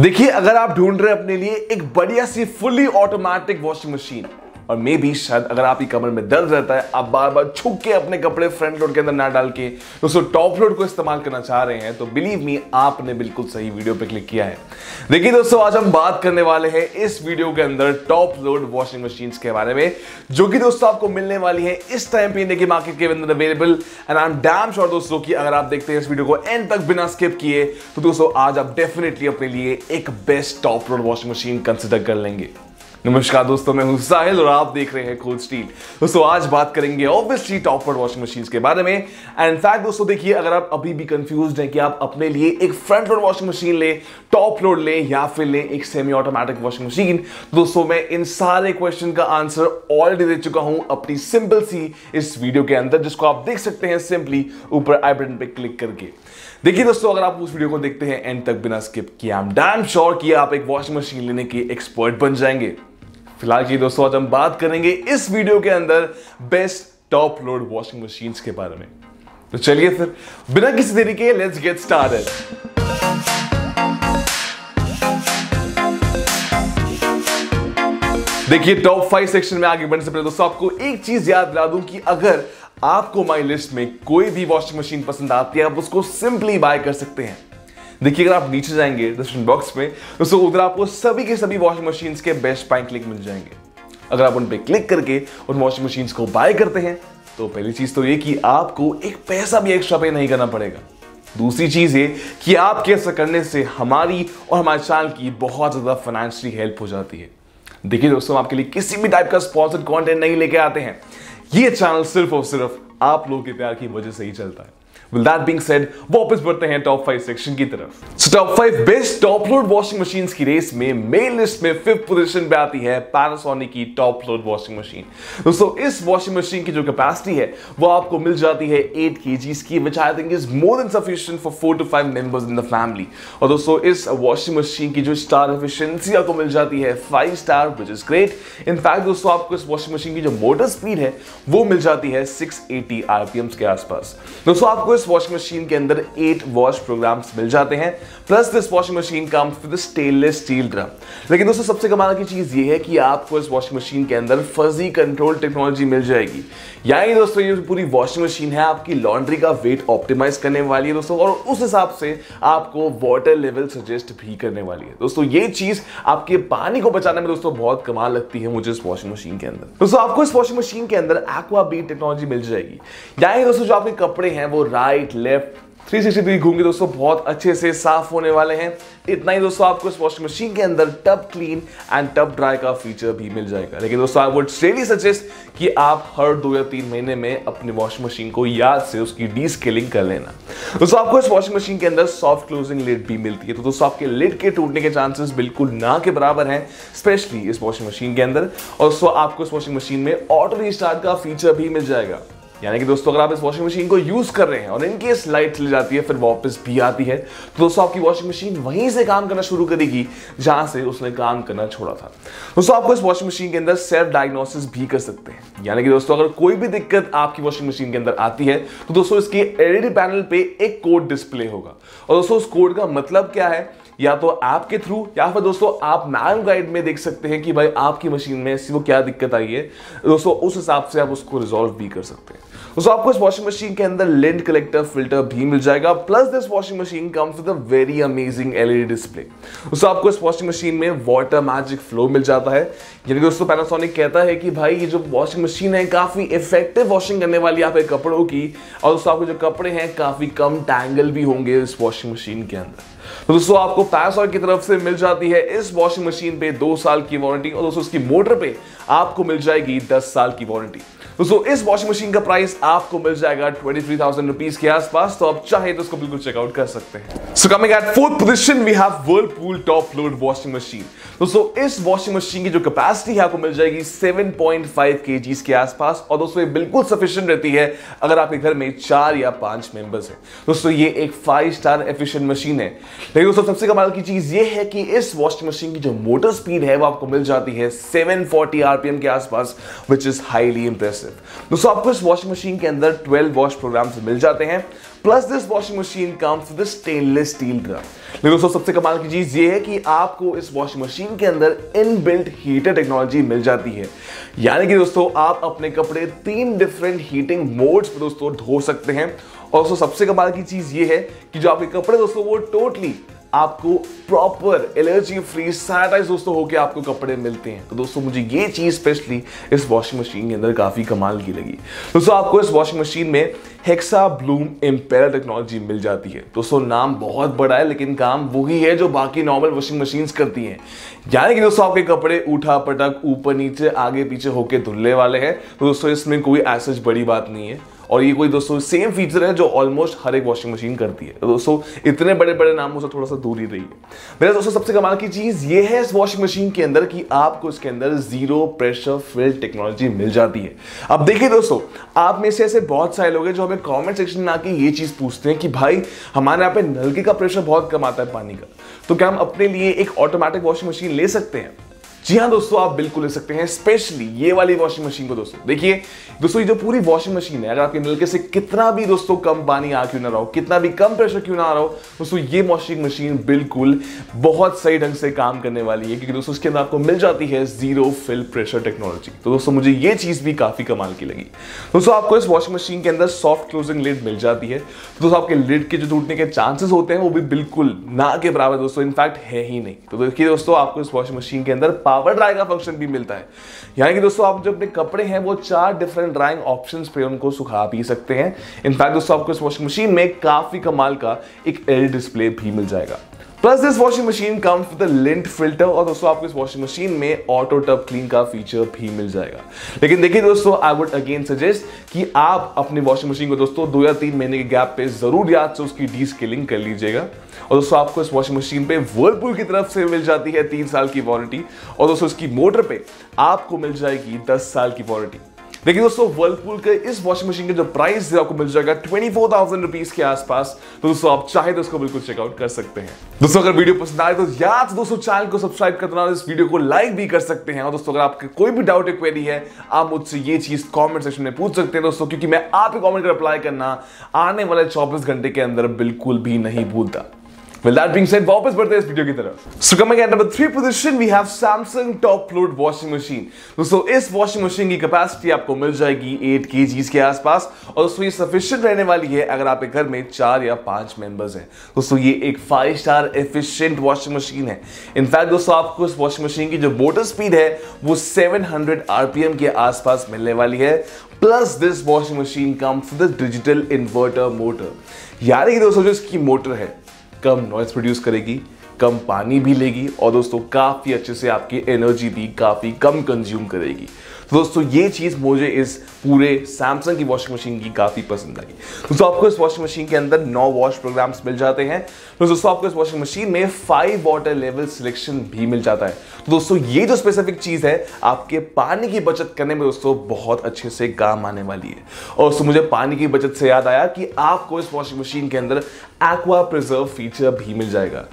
देखिए, अगर आप ढूंढ रहे हैं अपने लिए एक बढ़िया सी फुली ऑटोमेटिक वॉशिंग मशीन और मे भी शायद अगर आपकी कमर में दर्द रहता है, आप बार बार छुप के अपने कपड़े फ्रंट लोड के अंदर ना डाल के दोस्तों टॉप लोड को इस्तेमाल करना चाह रहे हैं तो बिलीव मी आपने बिल्कुल सही वीडियो पे क्लिक किया है। देखिए दोस्तों, आज हम बात करने वाले हैं इस वीडियो के अंदर टॉप लोड वॉशिंग मशीन के बारे में, जो कि दोस्तों आपको मिलने वाली है इस टाइम पे की मार्केट के अंदर available and I am damn sure दोस्तों की अगर आप देखते हैं इस वीडियो को एंड तक बिना स्किप किए तो दोस्तों आज आप डेफिनेटली अपने लिए एक best top load washing machine consider कर लेंगे। नमस्कार दोस्तों, मैं हूँ साहिल और आप देख रहे हैं खोज स्टील दोस्तों, आज बात करेंगे ऑब्वियसली टॉप वॉशिंग मशीन के बारे में। एंड इनफैक्ट दोस्तों, देखिए, अगर आप अभी भी कंफ्यूज हैं कि आप अपने लिए एक फ्रंट लोड वॉशिंग मशीन ले टॉप लोड ले, या फिर ले एक सेमी ऑटोमेटिक वॉशिंग मशीन दोस्तों, मैं इन सारे क्वेश्चन का आंसर ऑलरेडी दे चुका हूँ अपनी सिंपल सी इस वीडियो के अंदर, जिसको आप देख सकते हैं सिंपली ऊपर आई बटन पर क्लिक करके। देखिए दोस्तों, अगर आप उस वीडियो को देखते हैं एंड तक बिना स्किप किया डैम श्योर कि आप एक वॉशिंग मशीन लेने के एक्सपर्ट बन जाएँगे। फ़िलहाल की दोस्तों, आज हम बात करेंगे इस वीडियो के अंदर best top load washing machine के बारे में। तो चलिए फिर, बिना किसी देरी के लेट्स गेट स्टार्टेड देखिए टॉप फाइव सेक्शन में आगे बढ़ने से पहले दोस्तों, आपको एक चीज़ याद दिला दूँ कि अगर आपको माई लिस्ट में कोई भी वॉशिंग मशीन पसंद आती है, आप उसको सिंपली बाय कर सकते हैं। देखिए, अगर आप नीचे जाएँगे डिस्क्रिप्शन बॉक्स में दोस्तों उधर आपको सभी के सभी वॉशिंग मशीन के बेस्ट बाइंग क्लिक मिल जाएँगे। अगर आप उन पर क्लिक करके उन वॉशिंग मशीन को बाय करते हैं तो पहली चीज़ तो ये कि आपको एक पैसा भी एक्स्ट्रा पे नहीं करना पड़ेगा। दूसरी चीज़ ये कि आपके ऐसा करने से हमारी और हमारे चैनल की बहुत ज़्यादा फाइनेंशियली हेल्प हो जाती है। देखिए दोस्तों आपके लिए किसी भी टाइप का स्पॉन्सर्ड कंटेंट नहीं लेके आते हैं। ये चैनल सिर्फ़ और सिर्फ़ आप लोगों के प्यार की वजह से ही चलता है। With that being said, वापस बढ़ते हैं टॉप फाइव सेक्शन की तरफ़। So top five best top load washing machine की रेस में मेन लिस्ट में फिफ्थ पोजीशन पे आती है पैनासोनिक की टॉप लोड वॉशिंग मशीन दोस्तों इस वॉशिंग मशीन की जो कैपेसिटी है वो आपको मिल जाती है एट के की which I think is more than sufficient for four to five members in the family और दोस्तों इस वॉशिंग मशीन की जो स्टार एफिशिएंसी आपको मिल जाती है five star which is great in fact दोस्तों आपको इस वॉशिंग मशीन की जो मोटर स्पीड है वो मिल जाती है 680 आरपीएम के आसपास। दोस्तों आपको इस वॉशिंग मशीन के अंदर एट वॉश प्रोग्राम्स मिल जाते हैं plus this washing machine comes with stainless steel drum लेकिन दोस्तों, सबसे कमाल की चीज़ ये है कि आपको इस वॉशिंग मशीन के अंदर फजी कंट्रोल टेक्नोलॉजी मिल जाएगी। यानी दोस्तों, ये पूरी वॉशिंग मशीन है आपकी लॉन्ड्री का वेट ऑप्टिमाइज करने वाली है दोस्तों, और उस हिसाब से आपको वाटर लेवल सजेस्ट भी करने वाली है। दोस्तों, ये चीज़ आपके पानी को बचाने में दोस्तों बहुत कमाल लगती है मुझे इस वॉशिंग मशीन के अंदर। दोस्तों, आपको इस वॉशिंग मशीन के अंदर एक्वा बीट टेक्नोलॉजी मिल जाएगी। यानी दोस्तों, जो आपके कपड़े हैं, वो राइट, लेफ़्ट। 360 डिग्री घूम दोस्तों, बहुत अच्छे से साफ़ होने वाले हैं। इतना ही दोस्तों, आपको इस वॉशिंग मशीन के अंदर tub clean and tub dry का फीचर भी मिल जाएगा। लेकिन दोस्तों आई वुड रियली सजेस्ट कि आप हर दो या तीन महीने में अपनी वॉशिंग मशीन को याद से उसकी डी स्केलिंग कर लेना। दोस्तों, आपको इस वॉशिंग मशीन के अंदर सॉफ्ट क्लोजिंग लिड भी मिलती है। तो दोस्तों, आपके लिड के टूटने के चांसेस बिल्कुल ना के बराबर हैं स्पेशली इस वॉशिंग मशीन के अंदर। और दोस्तों, आपको इस वॉशिंग मशीन में ऑटो रिस्टार्ट का फीचर भी मिल जाएगा। यानी कि दोस्तों, अगर आप इस वॉशिंग मशीन को यूज़ कर रहे हैं और इनकी लाइट चली जाती है, फिर वापस भी आती है तो दोस्तों, आपकी वॉशिंग मशीन वहीं से काम करना शुरू करेगी, जहाँ से उसने काम करना छोड़ा था। दोस्तों, आपको इस वॉशिंग मशीन के अंदर सेल्फ डायग्नोसिस भी कर सकते हैं। यानी कि दोस्तों, अगर कोई भी दिक्कत आपकी वॉशिंग मशीन के अंदर आती है तो दोस्तों, इसके एलईडी पैनल पे एक कोड डिस्प्ले होगा। और दोस्तों, उस कोड का मतलब क्या है? या तो ऐप के थ्रू, या फिर दोस्तों आप मैन गाइड में देख सकते हैं कि भाई आपकी मशीन में वो क्या दिक्कत आई है। दोस्तों, उस हिसाब से आप उसको रिजोल्व भी कर सकते हैं। दोस्तों, आपको इस वॉशिंग मशीन के अंदर लेंट कलेक्टर फ़िल्टर भी मिल जाएगा। Plus this washing machine comes with very amazing LED display दोस्तों, आपको इस वॉशिंग मशीन में वाटर मैजिक फ्लो मिल जाता है। यानी दोस्तों पैनासोनिक कहता है कि भाई, ये जो वॉशिंग मशीन है, काफ़ी इफ़ेक्टिव वॉशिंग करने वाली आपके कपड़ों की। और दोस्तों, आपके जो कपड़े हैं, काफ़ी कम टैंगल भी होंगे इस वॉशिंग मशीन के अंदर। तो दोस्तों, आपको पैसॉल की तरफ़ से मिल जाती है इस वॉशिंग मशीन पे दो साल की वारंटी और दोस्तों, इसकी मोटर पे आपको मिल जाएगी दस साल की वारंटी दोस्तों, इस वॉशिंग मशीन का प्राइस आपको मिल जाएगा ट्वेंटी थ्री थाउज़ेंड रुपीज़ के आसपास तो आप चाहे तो उसको बिल्कुल चेकआउट कर सकते हैं। So coming at fourth position we have Whirlpool top load washing machine दोस्तों, इस वॉशिंग मशीन की जो कैपेसिटी है, आपको मिल जाएगी 7.5 केजीज के आसपास और दोस्तों, ये बिल्कुल सफिशिएंट रहती है अगर आपके घर में चार या पाँच मेंबर्स हैं। दोस्तों, ये एक फाइव स्टार एफिशिएंट मशीन है। लेकिन दोस्तों, सबसे कमाल की चीज़ ये है कि इस वॉशिंग मशीन की जो मोटर स्पीड है, वो आपको मिल जाती है 740 आरपीएम के आसपास विच इज़ हाईली इंप्रेसिव दोस्तों, आपको इस वॉशिंग मशीन के अंदर 12 वॉश प्रोग्राम्स मिल जाते हैं। Plus this washing machine comes with stainless steel drum लेकिन दोस्तों, सबसे कमाल की चीज़ ये है कि आपको इस वॉशिंग मशीन के अंदर इनबिल्ट हीटर टेक्नोलॉजी मिल जाती है। यानी कि दोस्तों, आप अपने कपड़े तीन डिफरेंट हीटिंग मोड्स पर दोस्तों, धो सकते हैं। और दोस्तों, सबसे कमाल की चीज़ ये है कि जो आपके कपड़े दोस्तों, वो टोटली आपको प्रॉपर एलर्जी फ्री सैनिटाइज दोस्तों होके आपको कपड़े मिलते हैं। तो दोस्तों मुझे ये चीज़ स्पेशली इस वॉशिंग मशीन के अंदर काफ़ी कमाल की लगी। दोस्तों आपको इस वॉशिंग मशीन में हेक्सा ब्लूम इम्पेयर टेक्नोलॉजी मिल जाती है। दोस्तों नाम बहुत बड़ा है, लेकिन काम वही है जो बाकी नॉर्मल वॉशिंग मशीन करती हैं। यानी कि दोस्तों आपके कपड़े उठा पटक, ऊपर नीचे, आगे पीछे होके धुलने वाले हैं। तो दोस्तों इसमें कोई ऐसा बड़ी बात नहीं है। और ये कोई दोस्तों सेम फीचर है जो ऑलमोस्ट हर एक वॉशिंग मशीन करती है। तो दोस्तों, इतने बड़े बड़े नामों से थोड़ा सा दूर ही रही है। मेरे दोस्तों, सबसे कमाल की चीज़ ये है इस वॉशिंग मशीन के अंदर कि आपको इसके अंदर ज़ीरो प्रेशर फिल्ड टेक्नोलॉजी मिल जाती है। अब देखिए दोस्तों, आप में से ऐसे बहुत सारे लोग हैं जो हमें कॉमेंट सेक्शन में आके ये चीज़ पूछते हैं कि भाई, हमारे यहाँ पे नलके का प्रेशर बहुत कम आता है पानी का। तो क्या हम अपने लिए एक ऑटोमेटिक वॉशिंग मशीन ले सकते हैं? जी हाँ दोस्तों, आप बिल्कुल ले सकते हैं, स्पेशली ये वाली वॉशिंग मशीन को दोस्तों। देखिए, दोस्तों, ये जो पूरी वॉशिंग मशीन है, अगर आपके नलके से कितना भी दोस्तों कम पानी आ क्यों ना रहा कितना भी कम प्रेशर क्यों ना आ रहा हो, दोस्तों, ये वॉशिंग मशीन बिल्कुल बहुत सही ढंग से काम करने वाली है, क्योंकि दोस्तों उसके अंदर आपको मिल जाती है ज़ीरो फिल प्रेशर टेक्नोलॉजी तो दोस्तों, मुझे ये चीज़ भी काफ़ी कमाल की लगी। दोस्तों, आपको इस वॉशिंग मशीन के अंदर सॉफ्ट क्लोजिंग लिड मिल जाती है। तो दोस्तों, आपके लिड के जो टूटने के चांसेस होते हैं, वो भी बिल्कुल ना के बराबर दोस्तों इनफैक्ट है ही नहीं। तो देखिए दोस्तों, आपको इस वॉशिंग मशीन के अंदर पावर ड्राई का फ़ंक्शन भी मिलता है। यानी कि दोस्तों, आप जो अपने कपड़े हैं, वो चार डिफरेंट ड्राइंग ऑप्शन पे उनको सुखा पी सकते हैं। इनफैक्ट दोस्तों, आपको इस वॉशिंग मशीन में काफ़ी कमाल का एक एल डिस्प्ले भी मिल जाएगा। Plus this washing machine comes with lint filter और दोस्तों, आपको इस वॉशिंग मशीन में ऑटो टब क्लीन का फीचर भी मिल जाएगा। लेकिन देखिए दोस्तों आई वुड अगेन सजेस्ट कि आप अपनी वॉशिंग मशीन को दोस्तों, दो या तीन महीने के गैप पे ज़रूर याद से उसकी डी स्केलिंग कर लीजिएगा। और दोस्तों, आपको इस वॉशिंग मशीन पे वर्लपूल की तरफ़ से मिल जाती है तीन साल की वारंटी और दोस्तों, इसकी मोटर पे आपको मिल जाएगी दस साल की वारंटी देखिए दोस्तों वर्लपूल के इस वॉशिंग मशीन का जो प्राइस है आपको मिल जाएगा ट्वेंटी फोर थाउज़ेंड रुपीज़ के आसपास। तो दोस्तों, आप चाहे तो उसको बिल्कुल चेकआउट कर सकते हैं। दोस्तों, अगर वीडियो पसंद आए तो याद दोस्तों चैनल को सब्सक्राइब करना इस वीडियो को लाइक भी कर सकते हैं। और दोस्तों, अगर आपके कोई भी डाउट क्वेरी है, आप मुझसे ये चीज़ कॉमेंट सेक्शन में पूछ सकते हैं दोस्तों, क्योंकि मैं आपके कॉमेंट का रिप्लाई करना आने वाले चौबीस घंटे के अंदर बिल्कुल भी नहीं भूलता। Well, that being said, वापस बढ़ते हैं इस वीडियो की तरफ़। So coming at number three position we have Samsung top load washing machine दोस्तों इस वॉशिंग मशीन की कैपेसिटी आपको मिल जाएगी 8 के के आसपास। और दोस्तों ये सफिशियंट रहने वाली है अगर आपके घर में चार या पाँच मेंबर्स हैं। दोस्तों ये एक five star efficient washing machine है। इनफैक्ट दोस्तों आपको इस वॉशिंग मशीन की जो मोटर स्पीड है वो 700 आरपीएम के आसपास मिलने वाली है। Plus this washing machine comes with digital inverter motor यानी कि दोस्तों जो इसकी मोटर है कम नॉइस प्रोड्यूस करेगी। कम पानी भी लेगी और दोस्तों, काफ़ी अच्छे से आपकी एनर्जी भी काफ़ी कम कंज्यूम करेगी। तो दोस्तों, ये चीज़ मुझे इस पूरे सैमसंग की वॉशिंग मशीन की काफ़ी पसंद आई दोस्तों, आपको इस वॉशिंग मशीन के अंदर नौ वॉश प्रोग्राम्स मिल जाते हैं। तो दोस्तों, आपको इस वॉशिंग मशीन में फाइव वाटर लेवल सिलेक्शन भी मिल जाता है। तो दोस्तों, ये जो स्पेसिफिक चीज़ है, आपके पानी की बचत करने में दोस्तों, बहुत अच्छे से काम आने वाली है। और दोस्तों, मुझे पानी की बचत से याद आया कि आपको इस वॉशिंग मशीन के अंदर एक्वा प्रिजर्व फीचर भी मिल जाएगा।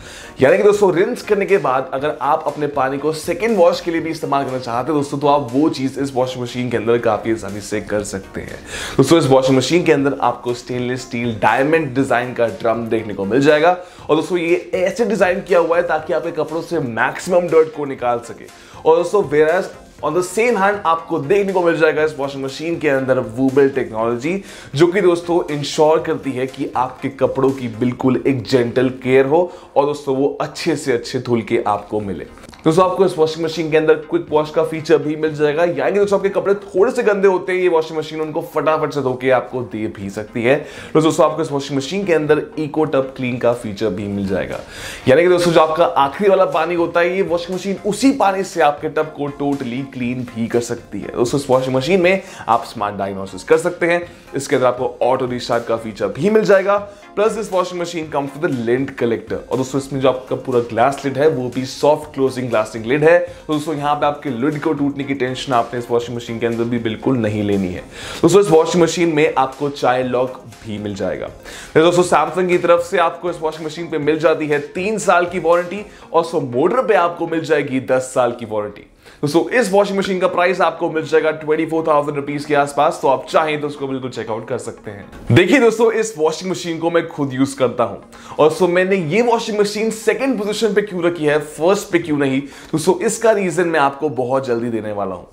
यानी कि दोस्तों रिंस करने के बाद अगर आप अपने पानी को सेकेंड वॉश के लिए भी इस्तेमाल करना चाहते हैं, दोस्तों तो आप वो चीज़ इस वॉशिंग मशीन के अंदर काफ़ी आसानी से कर सकते हैं। दोस्तों, इस वॉशिंग मशीन के अंदर आपको स्टेनलेस स्टील डायमंड डिज़ाइन का ड्रम देखने को मिल जाएगा। और दोस्तों, ये ऐसे डिज़ाइन किया हुआ है ताकि आपके कपड़ों से मैक्सिमम डर्ट को निकाल सके। और दोस्तों whereas on the same hand आपको देखने को मिल जाएगा इस वॉशिंग मशीन के अंदर वूबेल टेक्नोलॉजी जो कि दोस्तों इंश्योर करती है कि आपके कपड़ों की बिल्कुल एक जेंटल केयर हो और दोस्तों वो अच्छे से अच्छे धुल के आपको मिले। दोस्तों, आपको इस वॉशिंग मशीन के अंदर क्विक वॉश का फीचर भी मिल जाएगा। यानी दोस्तों, आपके कपड़े थोड़े से गंदे होते हैं, ये वॉशिंग मशीन उनको फटाफट से धोके आपको दे भी सकती है। तो दोस्तों, आपको इस वॉशिंग मशीन के अंदर इको टब क्लीन का फीचर भी मिल जाएगा। यानी कि दोस्तों, जो आपका आखिरी वाला पानी होता है, ये वॉशिंग मशीन उसी पानी से आपके टब को टोटली क्लीन भी कर सकती है। दोस्तों, इस वॉशिंग मशीन में आप स्मार्ट डायग्नोसिस कर सकते हैं। इसके अंदर आपको ऑटो रिस्टार्ट का फीचर भी मिल जाएगा। Plus this washing machine comes with lint collector और दोस्तों, इसमें जो आपका पूरा ग्लास लिड है, वो भी सॉफ्ट क्लोजिंग ग्लासिंग लिड है। तो दोस्तों, यहाँ पे आपके लिड को टूटने की टेंशन आपने इस वॉशिंग मशीन के अंदर भी बिल्कुल नहीं लेनी है। दोस्तों, इस वॉशिंग मशीन में आपको चाइल्ड लॉक भी मिल जाएगा। दोस्तों सैमसंग की तरफ़ से आपको इस वॉशिंग मशीन पे मिल जाती है तीन साल की वारंटी और सो मोटर पे आपको मिल जाएगी दस साल की वारंटी दोस्तों इस वॉशिंग मशीन का प्राइस आपको मिल जाएगा ट्वेंटी फोर थाउज़ेंड रुपीज़ के आसपास तो आप चाहें तो उसको बिल्कुल चेकआउट कर सकते हैं। देखिए दोस्तों, इस वॉशिंग मशीन को मैं खुद यूज़ करता हूँ। और सो मैंने ये वॉशिंग मशीन सेकेंड पोजिशन पे क्यों रखी है फ़र्स्ट पे क्यों नहीं? दोस्तों इसका रीजन मैं आपको बहुत जल्दी देने वाला हूँ।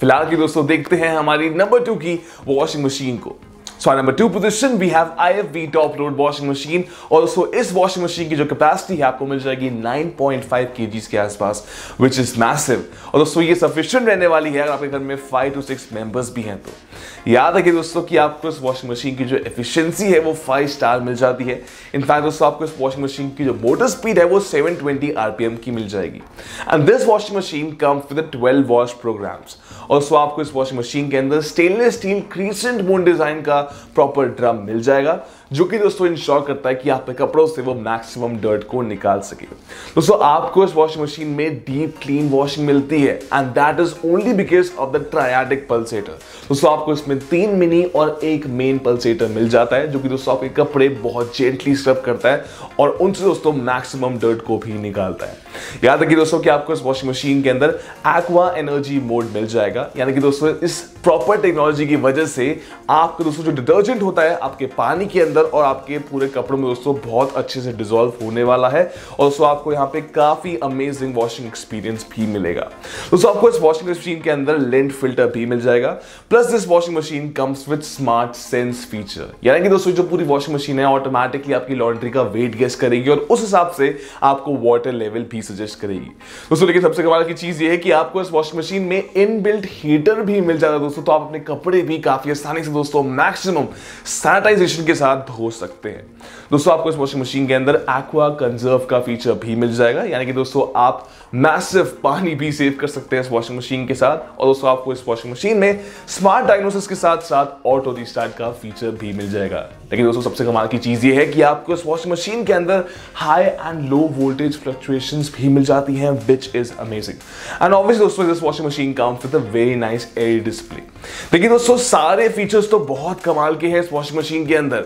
फ़िलहाल की दोस्तों, देखते हैं हमारी नंबर टू की वॉशिंग मशीन को। So number two position we have I F B top load washing machine और दोस्तों इस वॉशिंग मशीन की जो कैपेसिटी है, आपको मिल जाएगी 9.5 पॉइंट के आसपास विच इज़ मैसिव और दोस्तों, ये सफिशियंट रहने वाली है अगर आपके घर में फाइव टू सिक्स मेंबर्स भी हैं तो। याद रखिए दोस्तों कि आपको इस वॉशिंग मशीन की जो एफिशिएंसी है, वो फाइव स्टार मिल जाती है। इनफैक्ट दोस्तों, आपको इस वॉशिंग मशीन की जो मोटर स्पीड है, वो 720 आरपीएम की मिल जाएगी। And this washing machine comes with 12 wash programs और सो आपको इस वॉशिंग मशीन के अंदर stainless steel crescent moon design का प्रॉपर ड्रम मिल जाएगा, जो कि दोस्तों इंश्योर करता है कि आप कपड़ों से वो मैक्सिमम डर्ट को निकाल सके। दोस्तों, आपको इस वॉशिंग मशीन में डीप क्लीन वॉशिंग मिलती है and that is only because of the triadic pulsator दोस्तों, आपको इसमें तीन मिनी और एक मेन पल्सेटर मिल जाता है, जो कि दोस्तों आपके कपड़े बहुत जेंटली स्क्रब करता है, और उनसे दोस्तों मैक्सिमम डर्ट को भी निकालता है। याद रखिए दोस्तों कि आपको इस वॉशिंग मशीन के अंदर एक्वा एनर्जी मोड मिल जाएगा। यानी कि दोस्तों, इस प्रॉपर टेक्नोलॉजी की वजह से आपको दोस्तों जो डिटर्जेंट होता है, आपके पानी के अंदर और आपके पूरे कपड़ों में दोस्तों बहुत अच्छे से डिजोल्व होने वाला है। और दोस्तों, आपको यहाँ पे काफ़ी अमेजिंग वॉशिंग एक्सपीरियंस भी मिलेगा। दोस्तों, आपको इस वॉशिंग मशीन के अंदर लेंट फ़िल्टर भी मिल जाएगा। Plus this washing machine comes with smart sense feature यानी कि दोस्तों, जो पूरी वॉशिंग मशीन है ऑटोमेटिकली आपकी लॉन्ड्री का वेट गेस करेगी और उस हिसाब से आपको वाटर लेवल भी सजेस्ट करेगी। दोस्तों, लेकिन सबसे कमाल की चीज़ ये है कि आपको इस वॉशिंग मशीन में इनबिल्ट हीटर भी मिल जाता है दोस्तों तो आप अपने कपड़े भी काफ़ी आसानी से दोस्तों मैक्सिमम सैनिटाइजेशन के साथ धो सकते हैं। दोस्तों, आपको इस वॉशिंग मशीन के अंदर एक्वा कंजर्व का फीचर भी मिल जाएगा, यानी कि दोस्तों, आप मैसिव पानी भी सेव कर सकते हैं इस वॉशिंग मशीन के साथ, और दोस्तों, आपको इस वॉशिंग मशीन में स्मार्ट डायग्नोसिस के साथ साथ ऑटो रिस्टार्ट का फीचर भी मिल जाएगा। लेकिन दोस्तों, सबसे कमाल की चीज़ ये है कि आपको इस वॉशिंग मशीन के अंदर high and low voltage fluctuation भी मिल जाती हैं which is amazing and obviously दोस्तों this washing machine comes with a very nice air display देखिए दोस्तों, सारे फीचर्स तो बहुत कमाल के हैं इस वॉशिंग मशीन के अंदर।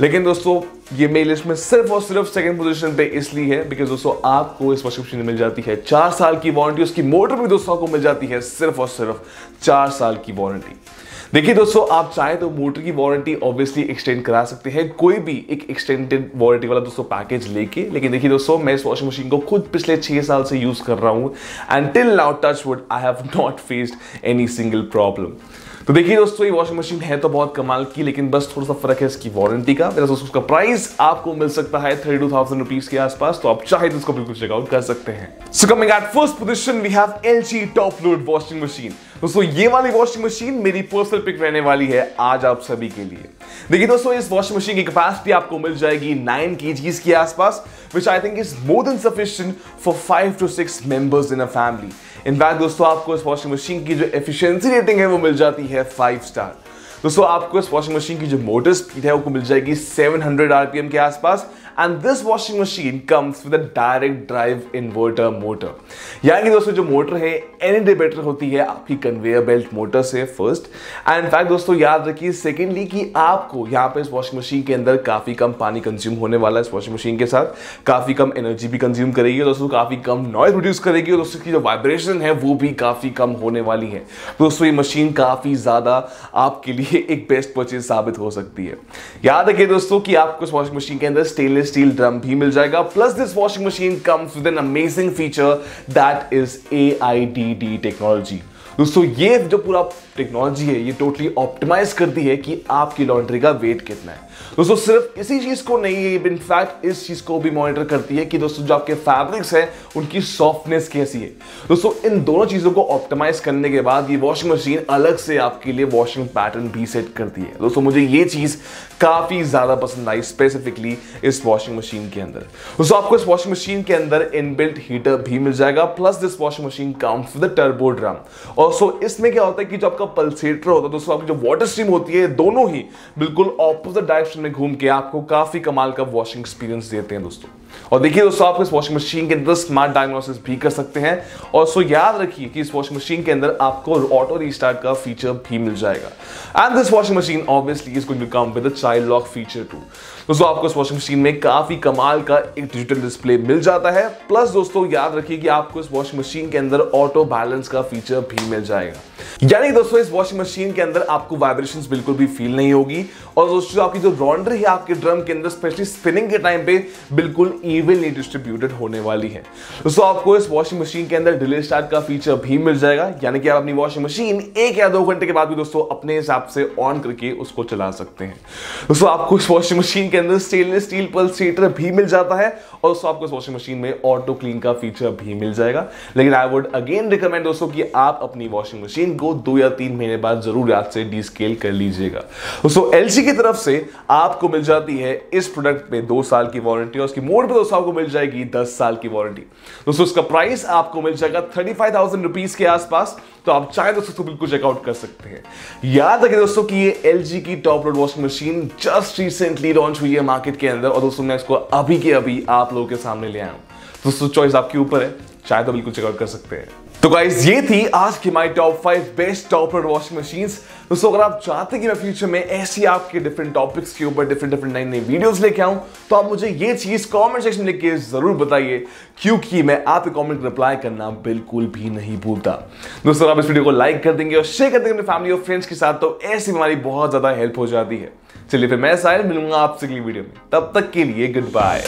लेकिन दोस्तों, ये मेरी लिस्ट में सिर्फ़ और सिर्फ़ सेकंड पोजीशन पे इसलिए है बिकॉज़ दोस्तों, आपको इस वॉशिंग मशीन मिल जाती है चार साल की वारंटी उसकी मोटर भी दोस्तों को मिल जाती है सिर्फ़ और सिर्फ़ चार साल की वारंटी देखिए दोस्तों, आप चाहे तो मोटर की वारंटी ऑब्वियसली एक्सटेंड करा सकते हैं। कोई भी एक एक्सटेंडेड वारंटी वाला दोस्तों पैकेज लेके, लेकिन देखिए दोस्तों, मैं इस वॉशिंग मशीन को खुद पिछले छह साल से यूज़ कर रहा हूँ। And till now touch wood I have not faced any single problem तो देखिए दोस्तों, ये वॉशिंग मशीन है तो बहुत कमाल की, लेकिन बस थोड़ा सा फ़र्क है इसकी वारंटी का। मेरा दोस्तों, उसका प्राइस आपको मिल सकता है थर्टी टू थाउज़ेंड रुपीज़ के आसपास तो आप चाहे तो उसको बिल्कुल चेकआउट कर सकते हैं। So coming at first position we have LG top load washing machine दोस्तों, ये वाली वॉशिंग मशीन मेरी पर्सनल पिक रहने वाली है आज आप सभी के लिए। देखिए दोस्तों, इस वॉशिंग मशीन की कैपेसिटी आपको मिल जाएगी नाइन के के आसपास which I think is more than sufficient for five to six members in a family in fact दोस्तों, आपको इस वॉशिंग मशीन की जो एफिशिएंसी रेटिंग है, वो मिल जाती है फाइव स्टार दोस्तों, आपको इस वॉशिंग मशीन की जो मोटर स्पीड है, वो मिल जाएगी 700 आरपीएम के आसपास and this washing machine comes with direct drive inverter motor यानी दोस्तों, जो मोटर है बेटर होती है आपकी कन्वेयर बेल्ट मोटर से फ़र्स्ट एंड इनफैक्ट दोस्तों, याद रखिए सेकेंडली कि आपको यहाँ पे इस वॉशिंग मशीन के अंदर काफ़ी कम पानी कंज्यूम होने वाला है इस वॉशिंग मशीन के साथ. काफ़ी कम एनर्जी भी कंज्यूम करेगी दोस्तों, काफ़ी कम नॉइज़ प्रोड्यूस करेगी और दोस्तों की जो वाइब्रेशन है, वो भी काफ़ी कम होने वाली है. दोस्तों, ये मशीन काफ़ी ज़्यादा आपके लिए एक बेस्ट परचेज साबित हो सकती है. याद रखिए दोस्तों कि आपको इस वॉशिंग मशीन के अंदर स्टेनलेस स्टील ड्रम भी मिल जाएगा। Plus this washing machine comes with an amazing feature that is a technology दोस्तों, ये जो पूरा टेक्नोलॉजी है, ये टोटली ऑप्टिमाइज करती है कि आपकी लॉन्ड्री का वेट कितना है। दोस्तों, सिर्फ़ इसी चीज़ को नहीं इनफैक्ट इस चीज़ को भी मॉनिटर करती है कि दोस्तों, जो आपके फैब्रिक्स है, उनकी सॉफ्टनेस कैसी है। दोस्तों, इन दोनों चीज़ों को ऑप्टिमाइज करने के बाद ये वॉशिंग मशीन अलग से आपके लिए वॉशिंग पैटर्न भी सेट करती है। दोस्तों, मुझे ये चीज़ काफ़ी ज़्यादा पसंद आई स्पेसिफिकली इस वॉशिंग मशीन के अंदर। दोस्तों, आपको इस वॉशिंग मशीन के अंदर इनबिल्ट हीटर भी मिल जाएगा plus this washing machine comes with turbo drum और सो इसमें क्या होता है कि जो आपका पल्सेटर होता है, दोस्तों, आपकी जो वाटर स्ट्रीम होती है, दोनों ही बिल्कुल ऑपोजिट डायरेक्शन में घूम के आपको काफ़ी कमाल का वॉशिंग एक्सपीरियंस देते हैं दोस्तों। और देखिए दोस्तों, आप इस वॉशिंग मशीन के अंदर स्मार्ट डायग्नोसिस भी कर सकते हैं। और सो याद रखिए कि इस वॉशिंग मशीन के अंदर आपको ऑटो रीस्टार्ट का फीचर भी मिल जाएगा। And this washing machine obviously is going to come with child lock feature too दोस्तों, आपको इस वॉशिंग मशीन में काफ़ी कमाल का एक डिजिटल डिस्प्ले मिल जाता है। प्लस दोस्तों, याद रखिए कि आपको इस वॉशिंग मशीन के अंदर ऑटो बैलेंस का फीचर भी मिल जाएगा। यानी दोस्तों, इस वॉशिंग मशीन के अंदर आपको वाइब्रेशन बिल्कुल भी फील नहीं होगी। और दोस्तों, आपकी जो लॉन्ड्री है, आपके ड्रम के अंदर स्पेशली स्पिनिंग के टाइम पे, बिल्कुल इवनली डिस्ट्रीब्यूटेड होने वाली है। दोस्तों, आपको इस वॉशिंग मशीन के अंदर डिले स्टार्ट का फीचर भी मिल जाएगा। यानी कि आप अपनी वॉशिंग मशीन एक या दो घंटे के बाद भी दोस्तों, अपने हिसाब से ऑन करके उसको चला सकते हैं। दोस्तों, आपको इस वॉशिंग मशीन के अंदर स्टेनलेस स्टील पल्सेटर भी मिल जाता है। और दोस्तों, आपको इस वॉशिंग मशीन में ऑटो क्लीन का फीचर भी मिल जाएगा। लेकिन आई वुड अगेन रिकमेंड दोस्तों कि आप अपनी वॉशिंग मशीन को दो या तीन महीने बाद ज़रूर याद से डीस्केल कर लीजिएगा। दोस्तों एलजी की तरफ़ से आपको मिल जाती है इस प्रोडक्ट पे दो साल की वारंटी और उसकी मोड पे दोस्तों आपको मिल जाएगी दस साल की वारंटी दोस्तों उसका प्राइस आपको मिल जाएगा थर्टी फाइव थाउज़ेंड रुपीज़ के आसपास तो आप चाहे दोस्तों तो बिल्कुल चेकआउट कर सकते हैं। याद रखें दोस्तों कि ये L G top load washing machine just recently launch हुई है मार्केट के अंदर और दोस्तों, मैं इसको अभी के अभी आप लोगों के सामने ले आया हूँ। दोस्तों चॉइस आपके ऊपर है, चाहे तो बिल्कुल चेकआउट कर सकते हैं। तो गाइज़ ये थी आज की my top five best top load washing machine दोस्तों, अगर आप चाहते हैं कि मैं फ्यूचर में ऐसी आपके डिफरेंट टॉपिक्स के ऊपर डिफरेंट डिफरेंट नई नई वीडियोस लेके आऊँ तो आप मुझे ये चीज़ कमेंट सेक्शन में लिख ज़रूर बताइए, क्योंकि मैं आपके कमेंट रिप्लाई करना बिल्कुल भी नहीं भूलता। दोस्तों, आप इस वीडियो को लाइक कर देंगे और शेयर कर देंगे अपने फैमिली और फ्रेंड्स के साथ तो ऐसी हमारी बहुत ज़्यादा हेल्प हो जाती है। चलिए फिर मैं साहिल, मिलूँगा आपसे अगली वीडियो में। तब तक के लिए गुड बाय